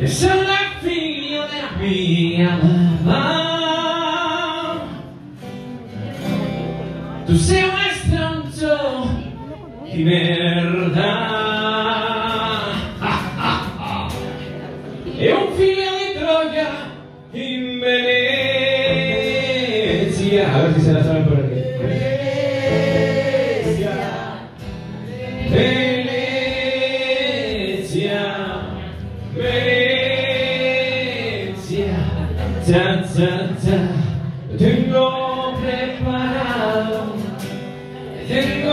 Esa es la figlia della mia mamma Tu sei un stronzo di merda ta, ta, ta. Tengo preparado. Tengo